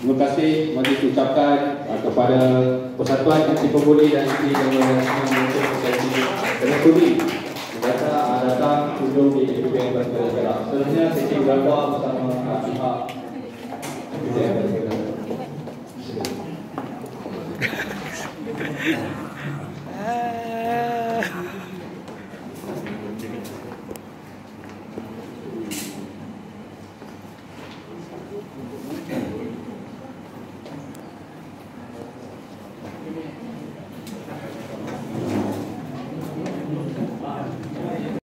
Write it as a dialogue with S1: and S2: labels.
S1: Terima kasih. Mari ucapkan uh, kepada Persatuan Anti Pembuli dan Anti yang menyaksikan untuk potensi kena kuri data datang kunjung di FUB yang berkata-kata Selanjutnya sesi berapa bersama uh, Kak Iha Terima kasih. Ah,